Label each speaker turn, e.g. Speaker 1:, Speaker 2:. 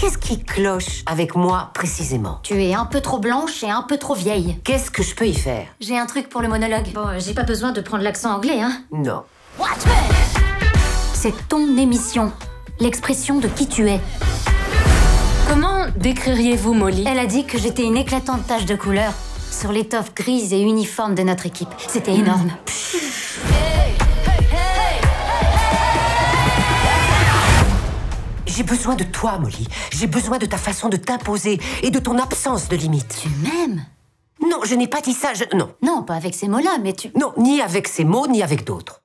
Speaker 1: Qu'est-ce qui cloche avec moi précisément?
Speaker 2: Tu es un peu trop blanche et un peu trop vieille.
Speaker 1: Qu'est-ce que je peux y faire?
Speaker 2: J'ai un truc pour le monologue. Bon, j'ai pas besoin de prendre l'accent anglais, hein.
Speaker 1: Non.
Speaker 2: C'est ton émission. L'expression de qui tu es.
Speaker 3: Comment décririez-vous Molly?
Speaker 2: Elle a dit que j'étais une éclatante tache de couleur sur l'étoffe grise et uniforme de notre équipe. C'était énorme.
Speaker 1: J'ai besoin de toi, Molly. J'ai besoin de ta façon de t'imposer et de ton absence de limite.
Speaker 2: Tu m'aimes?
Speaker 1: Non, je n'ai pas dit ça. je- Non.
Speaker 2: Non, pas avec ces mots-là, mais tu...
Speaker 1: Non, ni avec ces mots, ni avec d'autres.